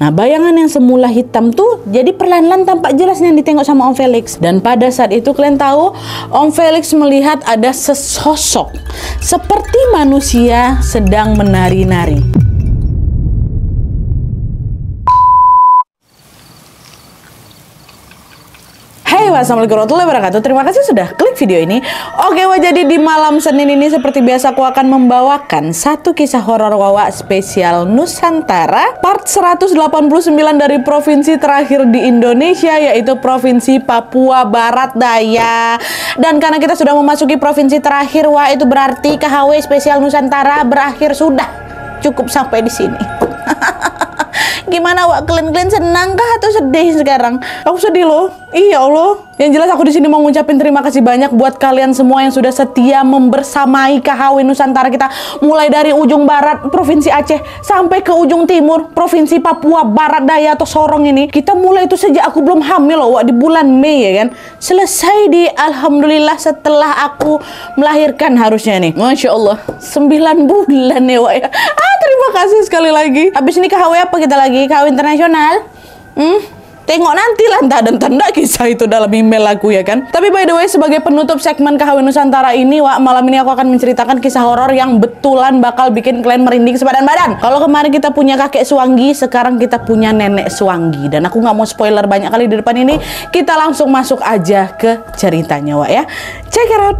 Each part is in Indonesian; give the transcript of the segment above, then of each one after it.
Nah, bayangan yang semula hitam tuh jadi perlahan-lahan tampak jelasnya yang ditengok sama Om Felix. Dan pada saat itu kalian tahu, Om Felix melihat ada sesosok seperti manusia sedang menari-nari. Wassalamualaikum warahmatullahi wabarakatuh. Terima kasih sudah klik video ini. Oke wah jadi di malam Senin ini Seperti biasa aku akan membawakan Satu kisah horor wawa spesial Nusantara Part 189 dari provinsi terakhir di Indonesia Yaitu Provinsi Papua Barat Daya. Dan karena kita sudah memasuki provinsi terakhir Wah itu berarti KHW spesial Nusantara berakhir sudah Cukup sampai di sini Gimana wak kalian-kalian senang kah atau sedih sekarang? Aku sedih loh. Iya Allah. Yang jelas aku di sini mau ngucapin terima kasih banyak buat kalian semua yang sudah setia membersamai KHW Nusantara kita mulai dari ujung barat Provinsi Aceh sampai ke ujung timur Provinsi Papua Barat Daya atau Sorong ini. Kita mulai itu sejak aku belum hamil loh wak di bulan Mei ya kan. Selesai di alhamdulillah setelah aku melahirkan harusnya nih. Masya Allah. 9 bulan ya wak ya. Ah terima kasih sekali lagi. Habis ini KHW apa kita lagi? KHW internasional? Hmm? Tengok nanti lah entah dan tanda kisah itu dalam email aku ya kan. Tapi by the way sebagai penutup segmen KHW Nusantara ini, Wak, malam ini aku akan menceritakan kisah horor yang betulan bakal bikin kalian merinding sebadan badan. Kalau kemarin kita punya kakek Suanggi, sekarang kita punya nenek Suanggi. Dan aku nggak mau spoiler banyak kali di depan ini. Kita langsung masuk aja ke ceritanya, Wak ya. Check it out.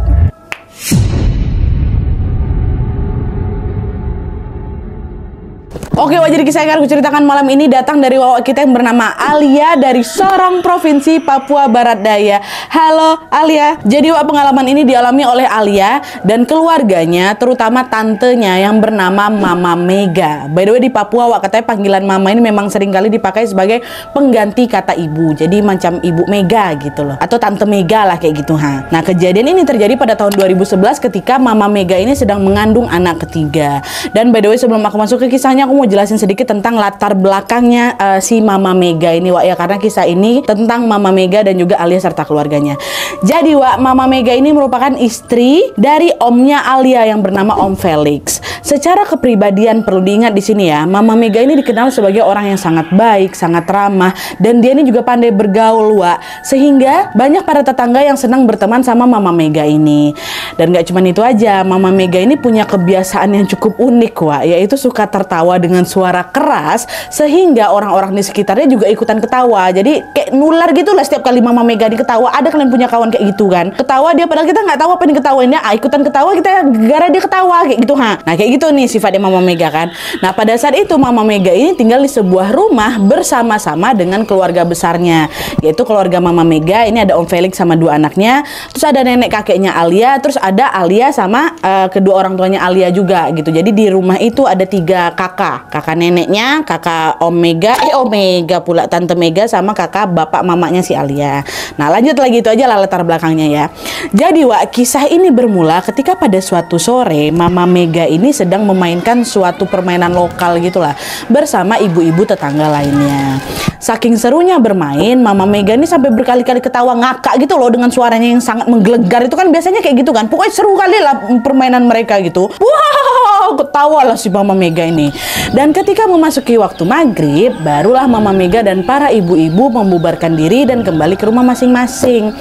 Oke, wajah kisah yang aku ceritakan malam ini datang dari wawak kita yang bernama Alia dari Sorong, Provinsi Papua Barat Daya. Halo Alia. Jadi wawak pengalaman ini dialami oleh Alia dan keluarganya, terutama tantenya yang bernama Mama Mega. By the way di Papua wawak katanya panggilan Mama ini memang sering kali dipakai sebagai pengganti kata ibu. Jadi macam Ibu Mega gitu loh. Atau Tante Mega lah kayak gitu ha. Nah, kejadian ini terjadi pada tahun 2011 ketika Mama Mega ini sedang mengandung anak ketiga. Dan by the way sebelum aku masuk ke kisahnya aku mau jelasin sedikit tentang latar belakangnya uh, si Mama Mega ini Wak ya karena kisah ini tentang Mama Mega dan juga Alia serta keluarganya. Jadi Wak, Mama Mega ini merupakan istri dari omnya Alia yang bernama Om Felix. Secara kepribadian perlu diingat di sini ya, Mama Mega ini dikenal sebagai orang yang sangat baik, sangat ramah dan dia ini juga pandai bergaul Wak. Sehingga banyak para tetangga yang senang berteman sama Mama Mega ini. Dan gak cuma itu aja, Mama Mega ini punya kebiasaan yang cukup unik Wak, yaitu suka tertawa dengan dengan suara keras sehingga orang-orang di sekitarnya juga ikutan ketawa. Jadi kayak nular gitu lah setiap kali Mama Mega ketawa. Ada kalian punya kawan kayak gitu kan? Ketawa dia padahal kita nggak tahu apa yang diketawainnya. Ah, ikutan ketawa kita gara dia ketawa kayak gitu ha. Nah kayak gitu nih sifatnya Mama Mega kan. Nah pada saat itu Mama Mega ini tinggal di sebuah rumah bersama-sama dengan keluarga besarnya yaitu keluarga Mama Mega. Ini ada Om Felix sama dua anaknya. Terus ada nenek kakeknya Alia. Terus ada Alia sama uh, kedua orang tuanya Alia juga gitu. Jadi di rumah itu ada tiga kakak kakak neneknya, kakak Omega, eh Omega pula tante Mega sama kakak bapak mamanya si Alia. Nah lanjut lagi itu aja lah latar belakangnya ya. Jadi Wak, kisah ini bermula ketika pada suatu sore Mama Mega ini sedang memainkan suatu permainan lokal gitulah bersama ibu-ibu tetangga lainnya. Saking serunya bermain, Mama Mega ini sampai berkali-kali ketawa ngakak gitu loh dengan suaranya yang sangat menggelegar itu kan biasanya kayak gitu kan. Pokoknya seru kali lah permainan mereka gitu. Wow, ketawa lah si Mama Mega ini. Dan ketika memasuki waktu maghrib, barulah Mama Mega dan para ibu-ibu membubarkan diri dan kembali ke rumah masing-masing.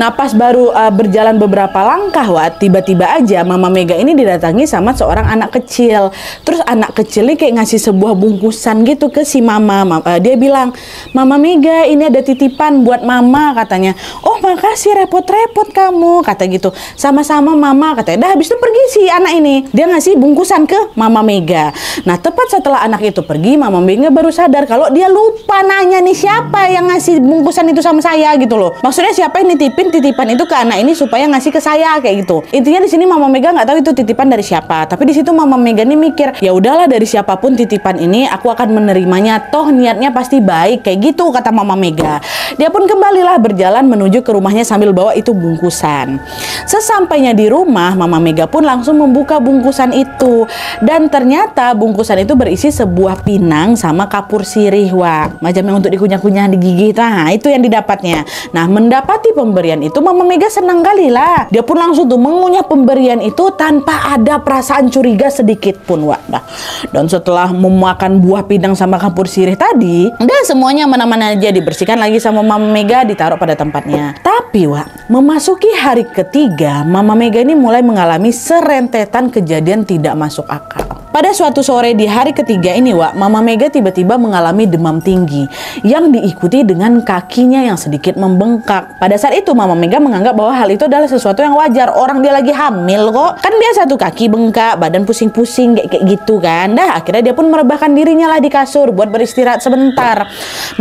Nah pas baru uh, berjalan beberapa langkah, wah tiba-tiba aja Mama Mega ini didatangi sama seorang anak kecil. Terus anak kecil ini kayak ngasih sebuah bungkusan gitu ke si Mama. Uh, dia bilang, Mama Mega ini ada titipan buat Mama katanya. Oh makasih repot-repot kamu kata gitu. Sama-sama Mama katanya. Dah habis itu pergi si anak ini. Dia ngasih bungkusan ke Mama Mega. Nah tepat setelah anak itu pergi, Mama Mega baru sadar kalau dia lupa nanya nih siapa yang ngasih bungkusan itu sama saya gitu loh. Maksudnya siapa yang nitipin titipan itu ke anak ini supaya ngasih ke saya kayak gitu. Intinya di sini Mama Mega nggak tahu itu titipan dari siapa. Tapi di situ Mama Mega nih mikir, ya udahlah dari siapa pun titipan ini aku akan menerimanya. Toh niatnya pasti baik kayak gitu kata Mama Mega. Dia pun kembalilah berjalan menuju ke rumahnya sambil bawa itu bungkusan. Sesampainya di rumah, Mama Mega pun langsung membuka bungkusan itu. Dan ternyata bungkusan itu berisi sebuah pinang sama kapur sirih, Wak. Macam yang untuk dikunyah-kunyah di gigi. Nah, itu yang didapatnya. Nah, mendapati pemberian itu Mama Mega senang kali lah. Dia pun langsung tuh mengunyah pemberian itu tanpa ada perasaan curiga sedikit pun, Wak. Nah, dan setelah memakan buah pinang sama kapur sirih tadi, dan semuanya mana-mana aja dibersihkan lagi sama Mama Mega ditaruh pada tempatnya. Tapi, Wak, memasuki hari ketiga, Mama Mega ini mulai mengalami serentetan kejadian tidak masuk akal. Pada suatu sore di hari ketiga ini, Wak, Mama Mega tiba-tiba mengalami demam tinggi yang diikuti dengan kakinya yang sedikit membengkak. Pada saat itu, Mama Mega menganggap bahwa hal itu adalah sesuatu yang wajar. Orang dia lagi hamil kok. Kan biasa tuh kaki bengkak, badan pusing-pusing kayak, kayak gitu kan. Dah, akhirnya dia pun merebahkan dirinya lah di kasur buat beristirahat sebentar.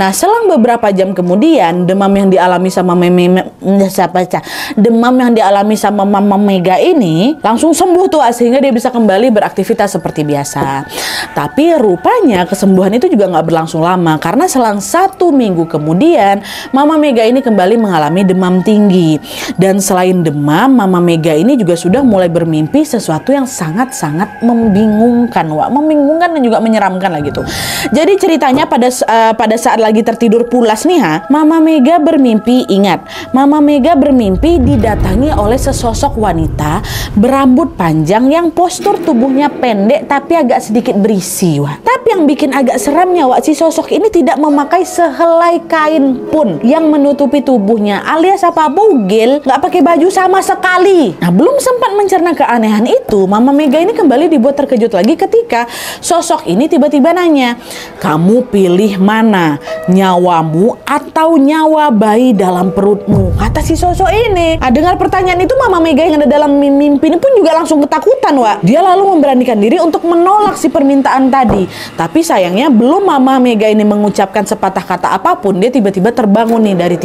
Nah, selang beberapa jam kemudian, demam yang dialami sama meme siapa demam yang dialami sama Mama Mega ini langsung sembuh tuh sehingga dia bisa kembali beraktivitas seperti biasa. Tapi rupanya kesembuhan itu juga nggak berlangsung lama karena selang satu minggu kemudian Mama Mega ini kembali mengalami demam tinggi. Dan selain demam, Mama Mega ini juga sudah mulai bermimpi sesuatu yang sangat-sangat membingungkan, Wak. Membingungkan dan juga menyeramkan lah gitu. Jadi ceritanya pada uh, pada saat lagi tertidur pulas nih ha, Mama Mega bermimpi ingat, Mama Mega bermimpi didatangi oleh sesosok wanita berambut panjang yang postur tubuhnya pendek tapi agak sedikit berisi wah. Tapi yang bikin agak seramnya wah si sosok ini tidak memakai sehelai kain pun yang menutupi tubuhnya alias apa bugil nggak pakai baju sama sekali. Nah belum sempat mencerna keanehan itu Mama Mega ini kembali dibuat terkejut lagi ketika sosok ini tiba-tiba nanya kamu pilih mana nyawamu atau nyawa bayi dalam perutmu kata si sosok ini. Nah, dengar pertanyaan itu Mama Mega yang ada dalam mimpi ini pun juga langsung ketakutan wah. Dia lalu memberanikan diri untuk menolak si permintaan tadi. Tapi sayangnya belum Mama Mega ini mengucapkan sepatah kata apa pun, dia tiba-tiba terbangun nih dari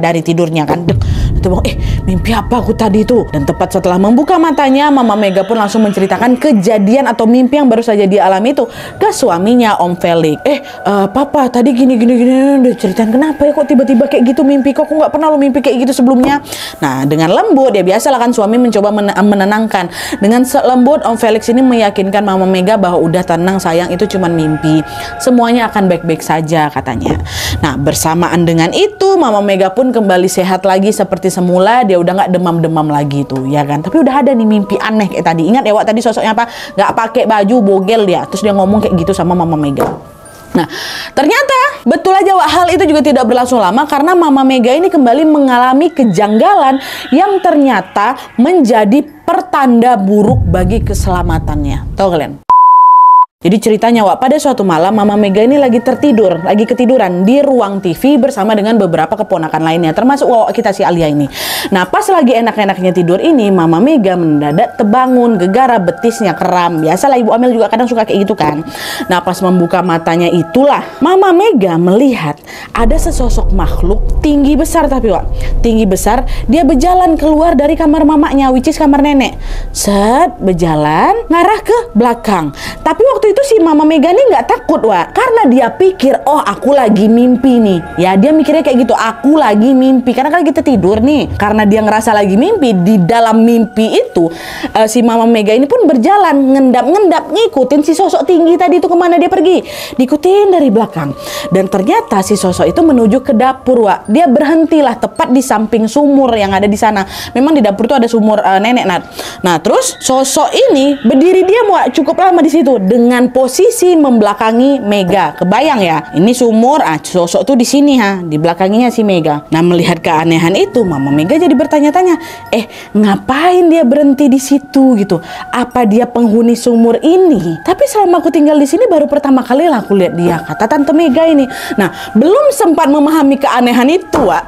dari tidurnya kan. Dek, itu eh mimpi apa aku tadi itu? Dan tepat setelah membuka matanya, Mama Mega pun langsung menceritakan kejadian atau mimpi yang baru saja dia alami itu ke suaminya Om Felix. Eh, uh, Papa tadi gini gini gini, udah ceritain kenapa ya kok tiba-tiba kayak gitu mimpi kok? Aku nggak pernah lo mimpi kayak gitu sebelumnya. Nah, dengan lembut dia biasalah kan suami mencoba menenangkan. Dengan lembut Om Felix ini meyakinkan Mama Mega bahwa udah tenang sayang itu cuma mimpi. Semuanya akan baik-baik saja katanya. Nah bersamaan dengan itu Mama Mega pun kembali sehat lagi seperti semula. Dia udah nggak demam-demam lagi tuh ya kan. Tapi udah ada nih mimpi aneh kayak tadi. Ingat ya Wak tadi sosoknya apa? Nggak pakai baju bogel dia. Terus dia ngomong kayak gitu sama Mama Mega. Nah, ternyata betul aja Wak, hal itu juga tidak berlangsung lama karena Mama Mega ini kembali mengalami kejanggalan yang ternyata menjadi pertanda buruk bagi keselamatannya. Tahu kalian? Jadi ceritanya Wak, pada suatu malam Mama Mega ini lagi tertidur, lagi ketiduran di ruang TV bersama dengan beberapa keponakan lainnya, termasuk Wak kita si Alia ini. Nah pas lagi enak-enaknya tidur ini, Mama Mega mendadak terbangun, gegara betisnya kram. Biasalah Ibu Amel juga kadang suka kayak gitu kan. Nah pas membuka matanya itulah, Mama Mega melihat ada sesosok makhluk tinggi besar tapi Wak, tinggi besar, dia berjalan keluar dari kamar mamanya, which is kamar nenek. Set, berjalan, ngarah ke belakang. Tapi waktu waktu itu si Mama Mega nih nggak takut wa karena dia pikir oh aku lagi mimpi nih. Ya dia mikirnya kayak gitu aku lagi mimpi. Karena kan kita tidur nih. Karena dia ngerasa lagi mimpi di dalam mimpi itu uh, si Mama Mega ini pun berjalan ngendap-ngendap ngikutin si sosok tinggi tadi itu ke mana dia pergi. Diikutin dari belakang. Dan ternyata si sosok itu menuju ke dapur wa dia berhentilah tepat di samping sumur yang ada di sana. Memang di dapur itu ada sumur uh, nenek Nat. Nah terus sosok ini berdiri diam wa cukup lama di situ. Dengan dengan posisi membelakangi Mega. Kebayang ya? Ini sumur, ah sosok tuh di sini ha, di belakangnya si Mega. Nah, melihat keanehan itu, Mama Mega jadi bertanya-tanya, "Eh, ngapain dia berhenti di situ gitu? Apa dia penghuni sumur ini?" Tapi selama aku tinggal di sini baru pertama kali lah aku lihat dia, kata Tante Mega ini. Nah, belum sempat memahami keanehan itu, Wak.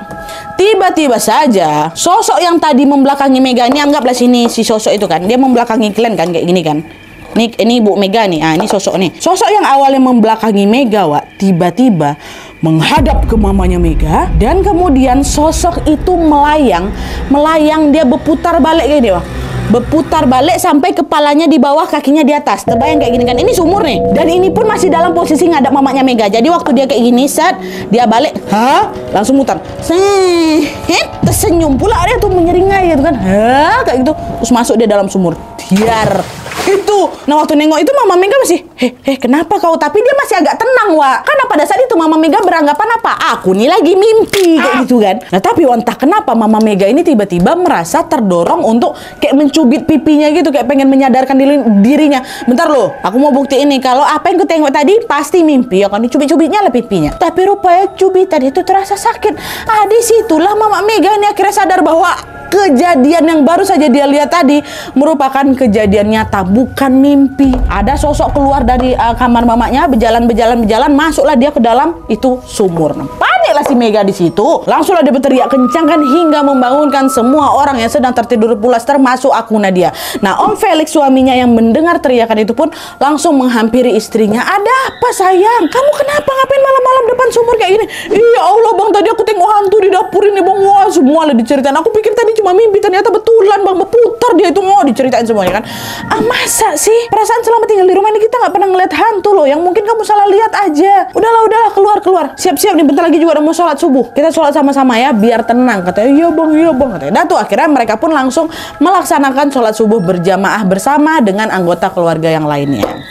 Tiba-tiba saja sosok yang tadi membelakangi Mega ini anggaplah sini si sosok itu kan, dia membelakangi kalian kan kayak gini kan. Ini ini Bu Mega nih. Ah, ini sosok nih. Sosok yang awalnya membelakangi Mega, Wak, tiba-tiba menghadap ke mamanya Mega dan kemudian sosok itu melayang, melayang dia berputar balik gini, Wak. Berputar balik sampai kepalanya di bawah kakinya di atas. Terbayang kayak gini kan? Ini sumur nih. Dan ini pun masih dalam posisi ngadap mamanya Mega. Jadi waktu dia kayak gini saat dia balik. Ha langsung mutar. Sehet, tersenyum pula. Dia tuh menyeringai gitu kan. Ha kayak gitu. Terus masuk dia dalam sumur. Biar itu Nah waktu nengok itu Mama Mega masih, heh, heh kenapa kau? Tapi dia masih agak tenang, Wak. Karena pada saat itu Mama Mega beranggapan apa? Aku nih lagi mimpi, kayak gitu kan. Nah tapi entah kenapa Mama Mega ini tiba-tiba merasa terdorong untuk kayak mencubit pipinya gitu, kayak pengen menyadarkan diri, dirinya. Bentar loh, aku mau bukti ini. Kalau apa yang ku tengok tadi pasti mimpi, ya kan? Dicubit-cubitnya lah pipinya. Tapi rupanya cubitan itu terasa sakit. Ah di situlah Mama Mega ini akhirnya sadar bahwa kejadian yang baru saja dia lihat tadi merupakan kejadian nyata bukan mimpi. Ada sosok keluar dari uh, kamar mamanya berjalan berjalan berjalan masuklah dia ke dalam itu sumur. Paniklah si Mega di situ. Langsunglah dia berteriak kencang kan hingga membangunkan semua orang yang sedang tertidur pulas termasuk aku Nadia. Nah Om Felix suaminya yang mendengar teriakan itu pun langsung menghampiri istrinya. Ada apa sayang? Kamu kenapa ngapain malam-malam depan sumur kayak gini? Iya Allah bang tadi aku tengok hantu di dapur ini bang. Wah semua lah diceritain. Aku pikir tadi cuma mimpi ternyata betulan bang berputar dia itu. Mau diceritain semuanya kan. Ah masa sih? Perasaan selama tinggal di rumah ini kita nggak pernah ngeliat hantu loh. Yang mungkin kamu salah lihat aja. Udahlah udahlah keluar keluar. Siap-siap nih bentar lagi juga udah mau sholat subuh. Kita sholat sama-sama ya biar tenang. Katanya iya bang iya bang katanya. Nah tuh akhirnya mereka pun langsung melaksanakan sholat subuh berjamaah bersama dengan anggota keluarga yang lainnya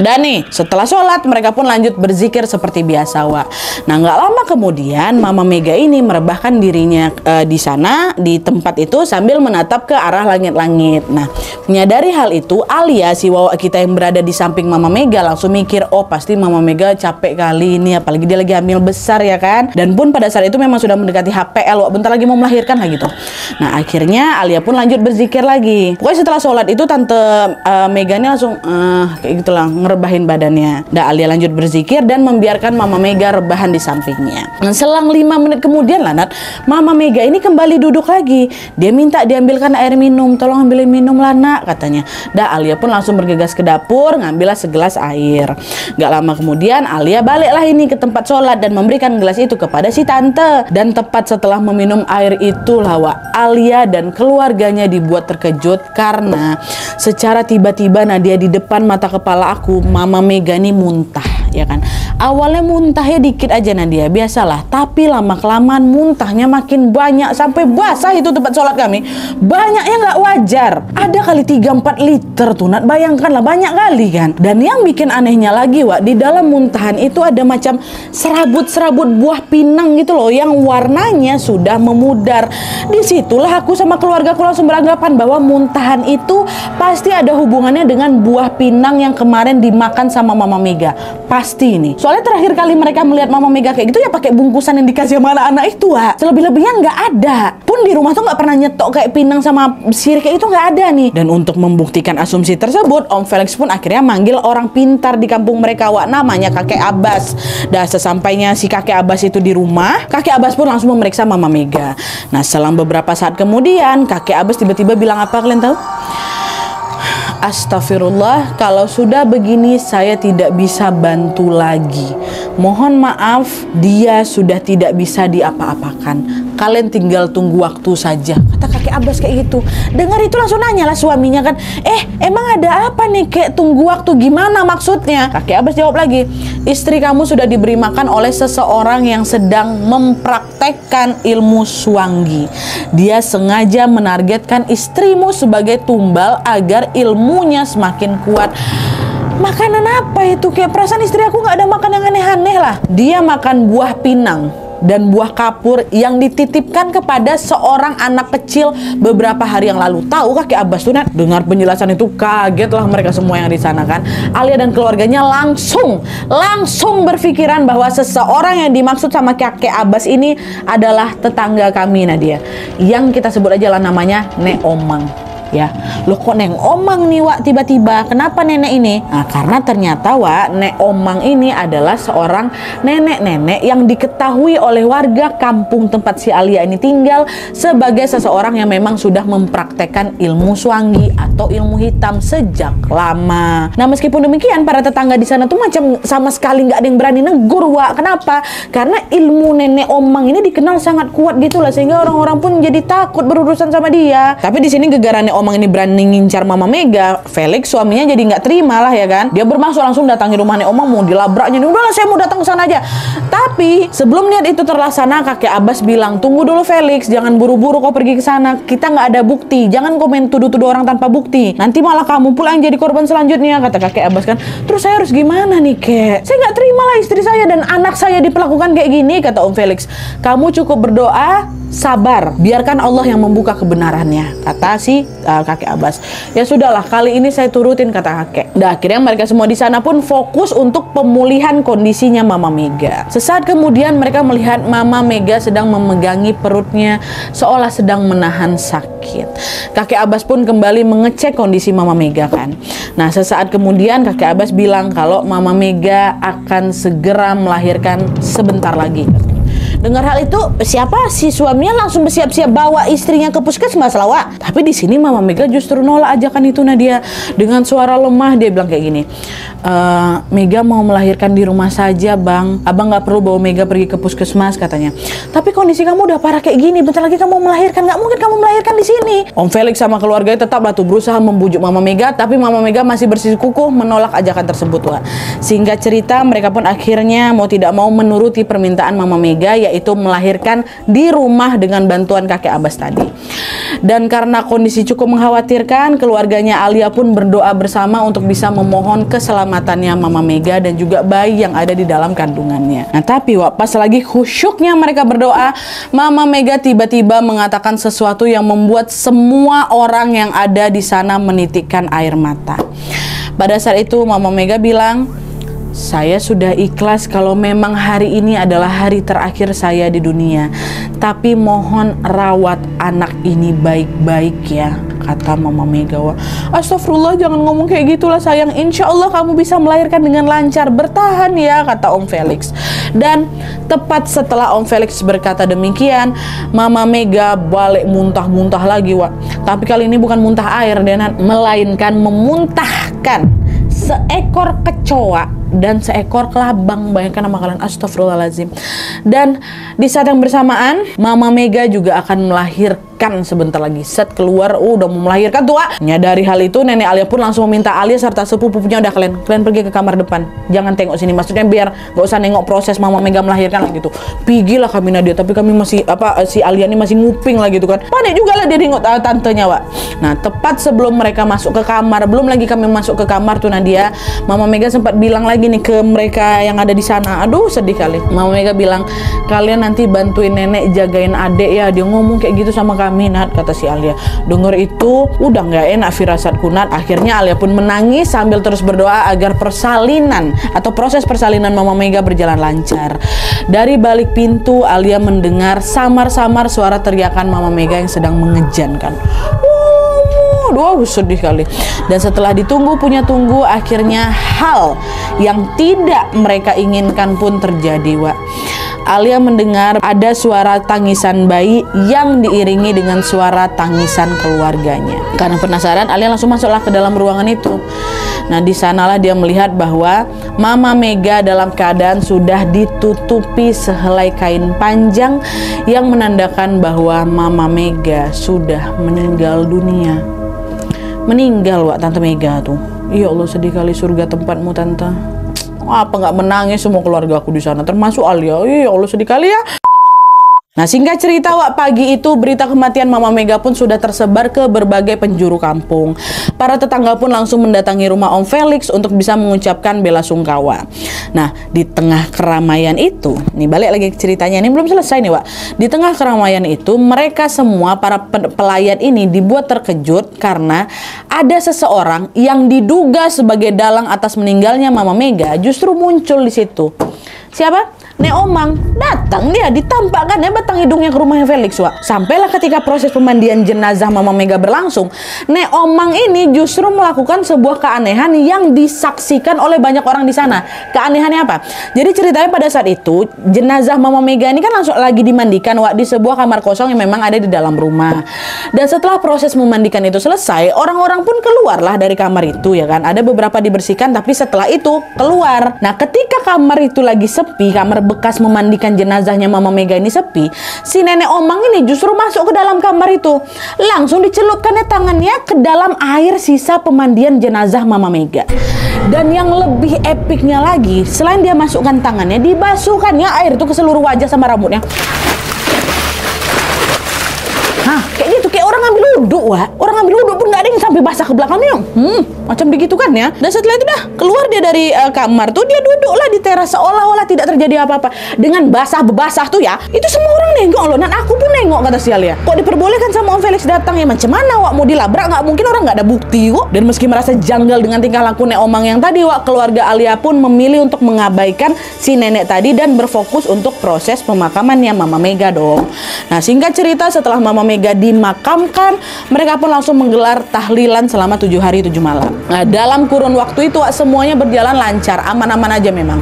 dan nih, setelah sholat mereka pun lanjut berzikir seperti biasa, Wak. Nah, nggak lama kemudian Mama Mega ini merebahkan dirinya uh, di sana di tempat itu sambil menatap ke arah langit-langit. Nah, menyadari hal itu, Alia si Wawa kita yang berada di samping Mama Mega langsung mikir, oh pasti Mama Mega capek kali ini, apalagi dia lagi hamil besar ya kan. Dan pun pada saat itu memang sudah mendekati HPL, Wak. bentar lagi mau melahirkan lah gitu. Nah, akhirnya Alia pun lanjut berzikir lagi. Pokoknya setelah sholat itu Tante uh, Mega ini langsung uh, kayak gitulah ngerebahin badannya. Da Alia lanjut berzikir dan membiarkan Mama Mega rebahan di sampingnya. Selang 5 menit kemudian Lanat, Mama Mega ini kembali duduk lagi. Dia minta diambilkan air minum. Tolong ambilin minum Lana katanya. Da Alia pun langsung bergegas ke dapur ngambillah segelas air. Gak lama kemudian Alia baliklah ini ke tempat sholat dan memberikan gelas itu kepada si tante. Dan tepat setelah meminum air itu lawa Alia dan keluarganya dibuat terkejut karena secara tiba-tiba Nadia di depan mata kepala aku Mama Mega nih muntah ya kan? Awalnya muntahnya dikit aja Nadia. Biasalah tapi lama kelamaan muntahnya makin banyak. Sampai basah itu tempat sholat kami. Banyaknya nggak wajar. Ada kali 3-4 liter tuh Nat bayangkan lah banyak kali kan? Dan yang bikin anehnya lagi Wak di dalam muntahan itu ada macam serabut-serabut buah pinang gitu loh yang warnanya sudah memudar. Di situlah aku sama keluarga aku langsung beranggapan bahwa muntahan itu pasti ada hubungannya dengan buah pinang yang kemarin dimakan sama Mama Mega pasti ini. Soalnya terakhir kali mereka melihat Mama Mega kayak gitu ya pakai bungkusan yang dikasih sama anak-anak itu Wak. Selebih-lebihnya nggak ada. Pun di rumah tuh nggak pernah nyetok kayak pinang sama sirih kayak itu nggak ada nih. Dan untuk membuktikan asumsi tersebut Om Felix pun akhirnya manggil orang pintar di kampung mereka Wak. Namanya kakek Abbas. Dan sesampainya si kakek Abbas itu di rumah kakek Abbas pun langsung memeriksa Mama Mega. Nah selang beberapa saat kemudian kakek Abbas tiba-tiba bilang apa kalian tahu Astagfirullah, kalau sudah begini saya tidak bisa bantu lagi. Mohon maaf, dia sudah tidak bisa diapa-apakan. Kalian tinggal tunggu waktu saja. Kata kakek Abbas kayak gitu. Dengar itu langsung nanya lah suaminya kan. Eh, emang ada apa nih kayak tunggu waktu gimana maksudnya? Kakek Abbas jawab lagi. Istri kamu sudah diberi makan oleh seseorang yang sedang mempraktekkan ilmu suanggi. Dia sengaja menargetkan istrimu sebagai tumbal agar ilmunya semakin kuat. Makanan apa itu? Kayak perasaan istri aku nggak ada makan yang aneh-aneh lah. Dia makan buah pinang dan buah kapur yang dititipkan kepada seorang anak kecil beberapa hari yang lalu. Tahu kakek Abbas tuh Nat? Dengar penjelasan itu kagetlah mereka semua yang di sana kan. Alia dan keluarganya langsung langsung berpikiran bahwa seseorang yang dimaksud sama kakek Abbas ini adalah tetangga kami Nadia. Yang kita sebut aja lah namanya Nek Omang ya. Lo kok neng omang nih wak tiba-tiba? Kenapa nenek ini? Nah karena ternyata wak nek omang ini adalah seorang nenek-nenek yang diketahui oleh warga kampung tempat si Alia ini tinggal sebagai seseorang yang memang sudah mempraktekkan ilmu suanggi atau ilmu hitam sejak lama. Nah meskipun demikian para tetangga di sana tuh macam sama sekali nggak ada yang berani negur wak. Kenapa? Karena ilmu nenek omang ini dikenal sangat kuat gitu lah sehingga orang-orang pun jadi takut berurusan sama dia. Tapi di sini gegarannya om Omang ini berani ngincar Mama Mega, Felix suaminya jadi nggak terima lah ya kan. Dia bermaksud langsung datangi rumah Nek Omang mau dilabraknya. Udahlah saya mau datang ke sana aja. Tapi sebelum niat itu terlaksana, kakek Abbas bilang tunggu dulu Felix, jangan buru-buru kau pergi ke sana. Kita nggak ada bukti. Jangan komen tuduh-tuduh orang tanpa bukti. Nanti malah kamu pula yang jadi korban selanjutnya kata kakek Abbas kan. Terus saya harus gimana nih kek? Saya nggak terima lah istri saya dan anak saya diperlakukan kayak gini kata Om Felix. Kamu cukup berdoa sabar, biarkan Allah yang membuka kebenarannya, kata si uh, kakek Abbas. Ya sudahlah, kali ini saya turutin kata kakek. Dan akhirnya mereka semua di sana pun fokus untuk pemulihan kondisinya Mama Mega. Sesaat kemudian mereka melihat Mama Mega sedang memegangi perutnya seolah sedang menahan sakit. Kakek Abbas pun kembali mengecek kondisi Mama Mega kan. Nah, sesaat kemudian kakek Abbas bilang kalau Mama Mega akan segera melahirkan sebentar lagi. Dengar hal itu, siapa si suaminya langsung bersiap-siap bawa istrinya ke puskesmas lawa. Tapi di sini Mama Mega justru nolak ajakan itu Nadia dengan suara lemah dia bilang kayak gini. E, Mega mau melahirkan di rumah saja, Bang. Abang nggak perlu bawa Mega pergi ke puskesmas katanya. Tapi kondisi kamu udah parah kayak gini, bentar lagi kamu melahirkan, nggak mungkin kamu melahirkan di sini. Om Felix sama keluarganya tetap tuh berusaha membujuk Mama Mega, tapi Mama Mega masih bersikukuh menolak ajakan tersebut, Wak. Sehingga cerita mereka pun akhirnya mau tidak mau menuruti permintaan Mama Mega ya yaitu melahirkan di rumah dengan bantuan kakek Abbas tadi. Dan karena kondisi cukup mengkhawatirkan, keluarganya Alia pun berdoa bersama untuk bisa memohon keselamatannya Mama Mega dan juga bayi yang ada di dalam kandungannya. Nah, tapi wak, pas lagi khusyuknya mereka berdoa, Mama Mega tiba-tiba mengatakan sesuatu yang membuat semua orang yang ada di sana menitikkan air mata. Pada saat itu Mama Mega bilang, saya sudah ikhlas kalau memang hari ini adalah hari terakhir saya di dunia. Tapi mohon rawat anak ini baik-baik ya kata Mama Megawa. Astagfirullah jangan ngomong kayak gitulah sayang. Insya Allah kamu bisa melahirkan dengan lancar. Bertahan ya kata Om Felix. Dan tepat setelah Om Felix berkata demikian, Mama Mega balik muntah-muntah lagi wa. Tapi kali ini bukan muntah air dan melainkan memuntahkan seekor kecoa dan seekor kelabang. Bayangkan nama kalian astagfirullahalazim dan di saat yang bersamaan Mama Mega juga akan melahirkan sebentar lagi. Set keluar uh, udah mau melahirkan tuh ah. nyadari hal itu nenek Alia pun langsung meminta Alia serta sepupunya udah kalian kalian pergi ke kamar depan. Jangan tengok sini. Maksudnya biar gak usah nengok proses Mama Mega melahirkan lah gitu pergi lah kami Nadia. Tapi kami masih apa si Alia ini masih nguping lah gitu kan. Panik juga lah dia nengok uh, tantenya Wak. Nah tepat sebelum mereka masuk ke kamar belum lagi kami masuk ke kamar tuh Nadia Mama Mega sempat bilang lagi nih ke mereka yang ada di sana. Aduh sedih kali. Mama Mega bilang kalian nanti bantuin nenek jagain adek ya. Dia ngomong kayak gitu sama kami. Nat kata si Alia. Denger itu udah nggak enak firasat kunat akhirnya Alia pun menangis sambil terus berdoa agar persalinan atau proses persalinan Mama Mega berjalan lancar. Dari balik pintu Alia mendengar samar-samar suara teriakan Mama Mega yang sedang mengejankan Aduh, sedih kali. Dan setelah ditunggu punya tunggu, akhirnya hal yang tidak mereka inginkan pun terjadi, Wak. Alia mendengar ada suara tangisan bayi yang diiringi dengan suara tangisan keluarganya. Karena penasaran, Alia langsung masuklah ke dalam ruangan itu. Nah, di sanalah dia melihat bahwa Mama Mega dalam keadaan sudah ditutupi sehelai kain panjang yang menandakan bahwa Mama Mega sudah meninggal dunia meninggal Wak Tante Mega tuh. Ya Allah sedih kali surga tempatmu Tante. Apa nggak menangis semua keluarga aku di sana termasuk Alia. Ya Allah sedih kali ya Nah singkat cerita wak pagi itu berita kematian Mama Mega pun sudah tersebar ke berbagai penjuru kampung. Para tetangga pun langsung mendatangi rumah Om Felix untuk bisa mengucapkan bela sungkawa. Nah di tengah keramaian itu, nih balik lagi ceritanya ini belum selesai nih wak. Di tengah keramaian itu mereka semua para pelayan ini dibuat terkejut karena ada seseorang yang diduga sebagai dalang atas meninggalnya Mama Mega justru muncul di situ. Siapa? Nek Omang datang dia ditampakkan ya batang hidungnya ke rumahnya Felix Wak. Sampailah ketika proses pemandian jenazah Mama Mega berlangsung, Nek Omang ini justru melakukan sebuah keanehan yang disaksikan oleh banyak orang di sana. Keanehannya apa? Jadi ceritanya pada saat itu jenazah Mama Mega ini kan langsung lagi dimandikan Wak di sebuah kamar kosong yang memang ada di dalam rumah. Dan setelah proses memandikan itu selesai, orang-orang pun keluarlah dari kamar itu ya kan. Ada beberapa dibersihkan tapi setelah itu keluar. Nah, ketika kamar itu lagi sepi, kamar bekas memandikan jenazahnya Mama Mega ini sepi, si nenek omang ini justru masuk ke dalam kamar itu. Langsung dicelupkannya tangannya ke dalam air sisa pemandian jenazah Mama Mega. Dan yang lebih epiknya lagi, selain dia masukkan tangannya, dibasuhkannya air itu ke seluruh wajah sama rambutnya. Hah, kayak gitu kayak orang ngambil wudhu, wah. Orang ngambil wudhu pun nggak ada yang sampai basah ke belakangnya. Hmm, macam begitu kan ya. Dan setelah itu dah keluar dia dari uh, kamar tuh dia duduklah di teras seolah-olah tidak terjadi apa-apa. Dengan basah bebasah tuh ya, itu semua orang nengok loh. Dan aku pun nengok kata si Alia. Kok diperbolehkan sama Om Felix datang ya? Macam mana wak mau dilabrak? Nggak mungkin orang nggak ada bukti kok. Dan meski merasa janggal dengan tingkah laku Nek Omang yang tadi, wak keluarga Alia pun memilih untuk mengabaikan si nenek tadi dan berfokus untuk proses pemakamannya Mama Mega dong. Nah singkat cerita setelah Mama Mega dimakamkan, mereka pun langsung menggelar tahlilan selama tujuh hari tujuh malam. Nah, dalam kurun waktu itu semuanya berjalan lancar, aman-aman aja memang.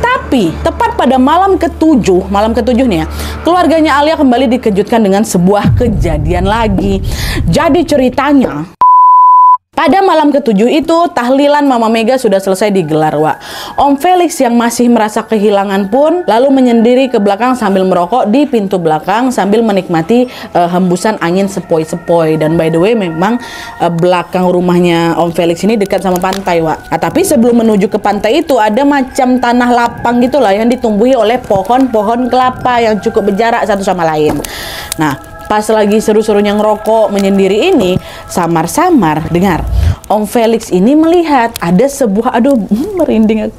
Tapi tepat pada malam ketujuh, malam ketujuh nih ya, keluarganya Alia kembali dikejutkan dengan sebuah kejadian lagi. Jadi ceritanya pada malam ketujuh itu, tahlilan Mama Mega sudah selesai digelar, Wak. Om Felix yang masih merasa kehilangan pun lalu menyendiri ke belakang sambil merokok di pintu belakang sambil menikmati uh, hembusan angin sepoi-sepoi. Dan by the way, memang uh, belakang rumahnya Om Felix ini dekat sama pantai, Wak. Nah, tapi sebelum menuju ke pantai itu ada macam tanah lapang gitulah yang ditumbuhi oleh pohon-pohon kelapa yang cukup berjarak satu sama lain. Nah, Pas lagi seru-serunya ngerokok menyendiri ini, samar-samar dengar Om Felix ini melihat ada sebuah aduh hmm, merinding.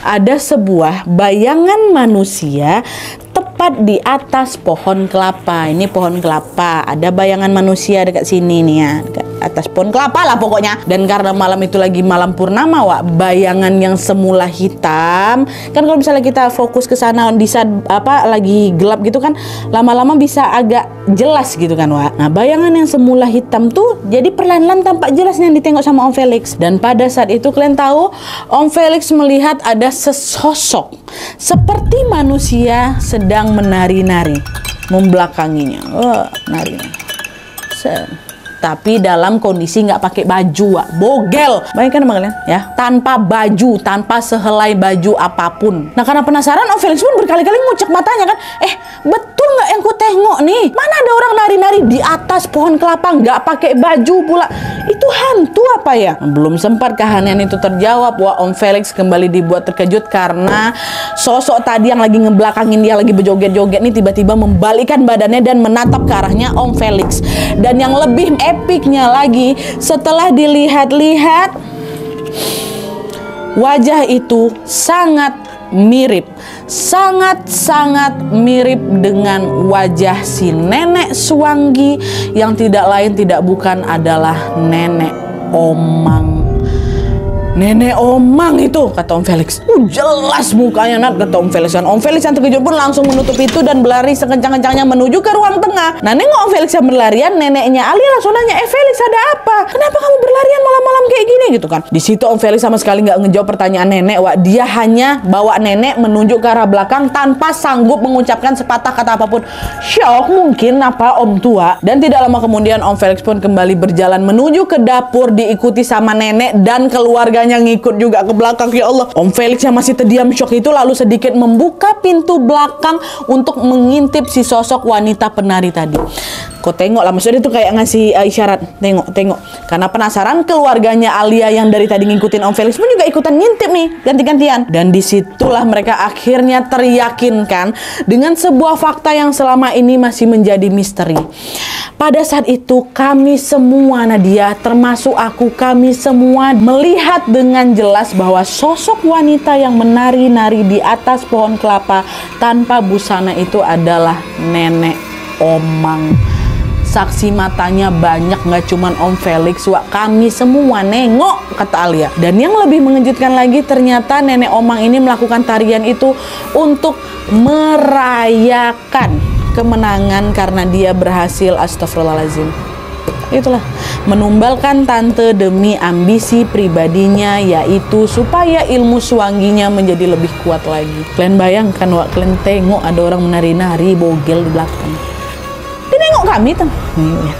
Ada sebuah bayangan manusia tepat di atas pohon kelapa. Ini pohon kelapa. Ada bayangan manusia dekat sini nih ya, dekat atas pohon kelapa lah pokoknya. Dan karena malam itu lagi malam purnama, Wak, bayangan yang semula hitam, kan kalau misalnya kita fokus ke sana di saat apa lagi gelap gitu kan, lama-lama bisa agak jelas gitu kan, Wak. Nah, bayangan yang semula hitam tuh jadi perlahan-lahan tampak jelas yang ditengok sama Om Felix. Dan pada saat itu kalian tahu, Om Felix melihat ada sesosok seperti manusia sedang menari-nari membelakanginya. Oh, nari. Tapi dalam kondisi nggak pakai baju, Wak. bogel. Bayangkan sama kalian, ya, tanpa baju, tanpa sehelai baju apa pun. Nah, karena penasaran, Om Felix pun berkali-kali ngucek matanya kan, eh, betul nggak yang ku tengok nih? Mana ada orang nari-nari di atas pohon kelapa nggak pakai baju pula? Itu hantu apa ya? Belum sempat keheningan itu terjawab, wah Om Felix kembali dibuat terkejut karena sosok tadi yang lagi ngebelakangin dia lagi berjoget-joget nih tiba-tiba membalikkan badannya dan menatap ke arahnya Om Felix. Dan yang lebih epiknya lagi setelah dilihat-lihat wajah itu sangat mirip sangat-sangat mirip dengan wajah si nenek Suwangi yang tidak lain tidak bukan adalah nenek Omang Nenek Omang itu, kata Om Felix. Uh, jelas mukanya Nat, kata Om Felix. Dan Om Felix yang terkejut pun langsung menutup itu dan berlari sekencang-kencangnya menuju ke ruang tengah. Nah, nengok Om Felix yang berlarian, neneknya Ali langsung nanya, eh Felix ada apa? Kenapa kamu berlarian malam-malam kayak gini gitu kan? Di situ Om Felix sama sekali nggak ngejawab pertanyaan nenek, Wak. Dia hanya bawa nenek menunjuk ke arah belakang tanpa sanggup mengucapkan sepatah kata apa pun. Shock mungkin apa Om tua. Dan tidak lama kemudian Om Felix pun kembali berjalan menuju ke dapur diikuti sama nenek dan keluarga keluarganya ngikut juga ke belakang ya Allah. Om Felix yang masih terdiam syok itu lalu sedikit membuka pintu belakang untuk mengintip si sosok wanita penari tadi. Kok tengok lah maksudnya itu kayak ngasih uh, isyarat tengok tengok karena penasaran keluarganya Alia yang dari tadi ngikutin Om Felix pun juga ikutan ngintip nih ganti-gantian dan di situlah mereka akhirnya teryakinkan dengan sebuah fakta yang selama ini masih menjadi misteri. Pada saat itu kami semua Nadia termasuk aku kami semua melihat dengan jelas bahwa sosok wanita yang menari-nari di atas pohon kelapa tanpa busana itu adalah nenek Omang. Saksi matanya banyak nggak cuman Om Felix wak kami semua nengok kata Alia. Dan yang lebih mengejutkan lagi ternyata nenek Omang ini melakukan tarian itu untuk merayakan kemenangan karena dia berhasil astagfirullahaladzim itulah menumbalkan tante demi ambisi pribadinya yaitu supaya ilmu suwanginya menjadi lebih kuat lagi. Kalian bayangkan wak kalian tengok ada orang menari-nari bogel di belakang. Dia nengok kami tuh ya.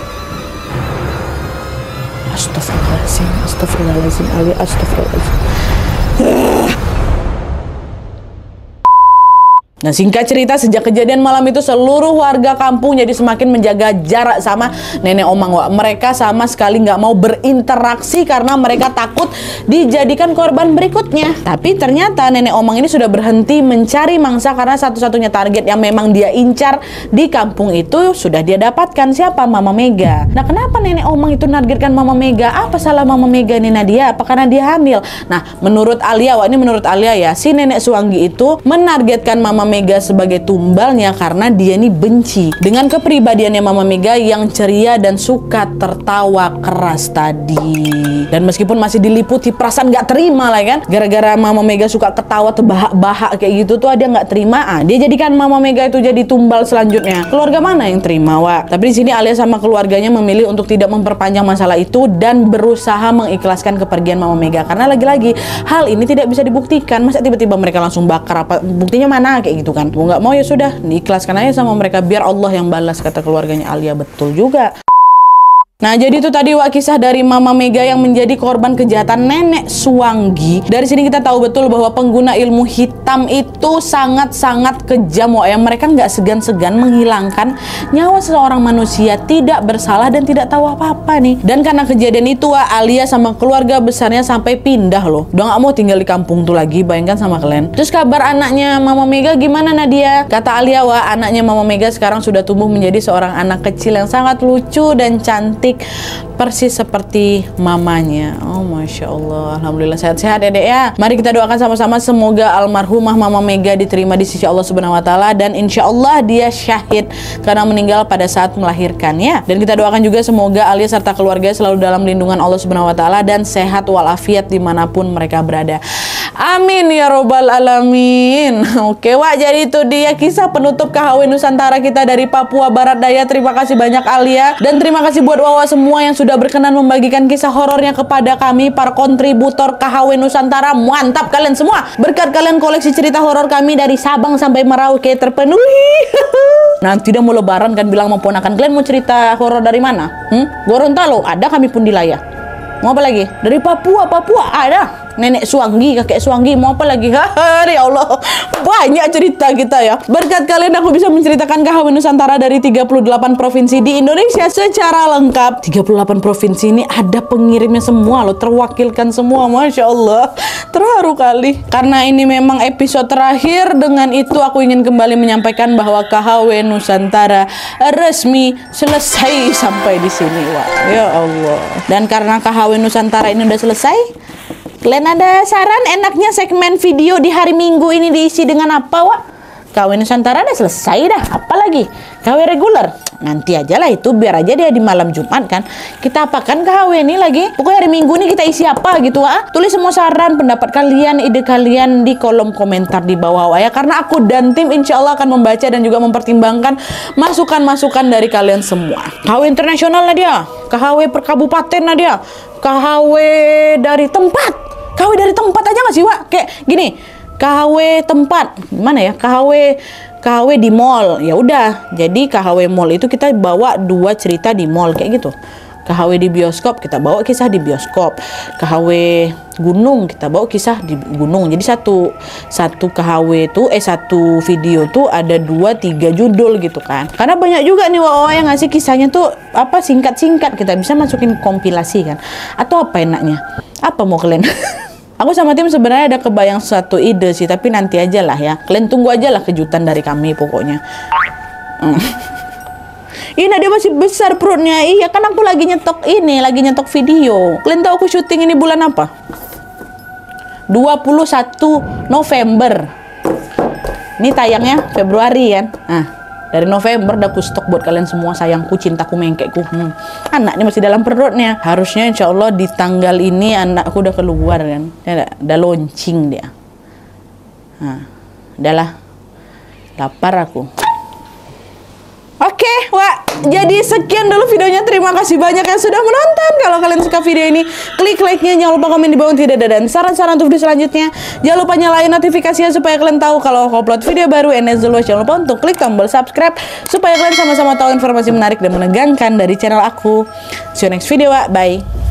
Astagfirullahaladzim Astagfirullahaladzim Astagfirullahaladzim Nah singkat cerita sejak kejadian malam itu seluruh warga kampung jadi semakin menjaga jarak sama nenek omang Wak. Mereka sama sekali nggak mau berinteraksi karena mereka takut dijadikan korban berikutnya. Tapi ternyata nenek omang ini sudah berhenti mencari mangsa karena satu-satunya target yang memang dia incar di kampung itu sudah dia dapatkan siapa Mama Mega. Nah kenapa nenek omang itu nargetkan Mama Mega? Apa salah Mama Mega ini Nadia? Apa karena dia hamil? Nah menurut Alia, Wak, ini menurut Alia ya si nenek Suanggi itu menargetkan Mama Mega sebagai tumbalnya karena dia ini benci dengan kepribadiannya Mama Mega yang ceria dan suka tertawa keras tadi. Dan meskipun masih diliputi perasaan nggak terima lah kan, gara-gara Mama Mega suka ketawa terbahak-bahak kayak gitu tuh dia nggak terima. Ah, dia jadikan Mama Mega itu jadi tumbal selanjutnya. Keluarga mana yang terima, Wak? Tapi di sini Alia sama keluarganya memilih untuk tidak memperpanjang masalah itu dan berusaha mengikhlaskan kepergian Mama Mega karena lagi-lagi hal ini tidak bisa dibuktikan. Masa tiba-tiba mereka langsung bakar apa buktinya mana kayak gitu kan? mau nggak mau ya sudah diikhlaskan aja sama mereka. Biar Allah yang balas kata keluarganya. Alia betul juga Nah, jadi itu tadi wak kisah dari Mama Mega yang menjadi korban kejahatan nenek Suanggi. Dari sini kita tahu betul bahwa pengguna ilmu hitam itu sangat-sangat kejam wak. Yang mereka nggak segan-segan menghilangkan nyawa seseorang manusia tidak bersalah dan tidak tahu apa-apa nih. Dan karena kejadian itu wak, Alia sama keluarga besarnya sampai pindah loh. Udah nggak mau tinggal di kampung tuh lagi, bayangkan sama kalian. Terus kabar anaknya Mama Mega gimana Nadia? Kata Alia wak, anaknya Mama Mega sekarang sudah tumbuh menjadi seorang anak kecil yang sangat lucu dan cantik cantik persis seperti mamanya. Oh masya Allah, alhamdulillah sehat-sehat ya dek ya. Mari kita doakan sama-sama semoga almarhumah Mama Mega diterima di sisi Allah Subhanahu Wa Taala dan insya Allah dia syahid karena meninggal pada saat melahirkannya. Dan kita doakan juga semoga Alia serta keluarga selalu dalam lindungan Allah Subhanahu Wa Taala dan sehat walafiat di mana pun mereka berada. Amin ya robbal alamin. Oke, Wak, jadi itu dia kisah penutup KHW Nusantara kita dari Papua Barat Daya. Terima kasih banyak Alia dan terima kasih buat Wawa semua yang sudah berkenan membagikan kisah horornya kepada kami para kontributor KHW Nusantara. Mantap kalian semua. Berkat kalian koleksi cerita horor kami dari Sabang sampai Merauke terpenuhi. Nanti dia mau lebaran kan bilang mau ponakan kalian mau cerita horor dari mana? Hmm? Gorontalo ada kami pun di layar. Mau apa lagi? Dari Papua, Papua ada nenek Suanggi, kakek Suanggi, mau apa lagi? Ya Allah, banyak cerita kita ya. Berkat kalian aku bisa menceritakan KHW Nusantara dari 38 provinsi di Indonesia secara lengkap. 38 provinsi ini ada pengirimnya semua loh, terwakilkan semua, Masya Allah. Terharu kali. Karena ini memang episode terakhir, dengan itu aku ingin kembali menyampaikan bahwa KHW Nusantara resmi selesai sampai di sini. Wah, ya Allah. Dan karena KHW Nusantara ini udah selesai, Kalian ada saran enaknya segmen video di hari Minggu ini diisi dengan apa, Wak? KW Nusantara udah selesai dah, apalagi KW reguler. Nanti aja lah itu biar aja dia di malam Jumat kan. Kita apakan KW ini lagi? Pokoknya hari Minggu ini kita isi apa gitu ah. Tulis semua saran, pendapat kalian, ide kalian di kolom komentar di bawah ya. Karena aku dan tim insya Allah akan membaca dan juga mempertimbangkan masukan-masukan dari kalian semua. KW internasional Nadia, KW per kabupaten Nadia, KW dari tempat KW dari tempat aja nggak sih, Wak? Kayak gini, KW tempat, mana ya? KW KW di mall. Ya udah, jadi KW mall itu kita bawa dua cerita di mall kayak gitu. KHW di bioskop kita bawa kisah di bioskop KHW gunung kita bawa kisah di gunung jadi satu satu KHW itu eh satu video tuh ada dua tiga judul gitu kan karena banyak juga nih wawa yang ngasih kisahnya tuh apa singkat singkat kita bisa masukin kompilasi kan atau apa enaknya apa mau kalian Aku sama tim sebenarnya ada kebayang satu ide sih, tapi nanti aja lah ya. Kalian tunggu aja lah kejutan dari kami pokoknya. Hmm. Ini dia masih besar perutnya. Iya kan aku lagi nyetok ini, lagi nyetok video. Kalian tahu aku syuting ini bulan apa? 21 November. Ini tayangnya Februari kan. Nah, dari November udah aku stok buat kalian semua sayangku, cintaku, mengkekku. Hmm. Ini masih dalam perutnya. Harusnya insya Allah di tanggal ini anakku udah keluar kan. Dia udah, launching dia. Nah, udahlah. Lapar aku. Oke, okay, Wak. Jadi sekian dulu videonya. Terima kasih banyak yang sudah menonton. Kalau kalian suka video ini, klik like-nya. Jangan lupa komen di bawah tidak ada dan saran-saran untuk video selanjutnya. Jangan lupa nyalain notifikasinya supaya kalian tahu kalau aku upload video baru. And as always, jangan lupa untuk klik tombol subscribe supaya kalian sama-sama tahu informasi menarik dan menegangkan dari channel aku. See you next video, Wak. Bye.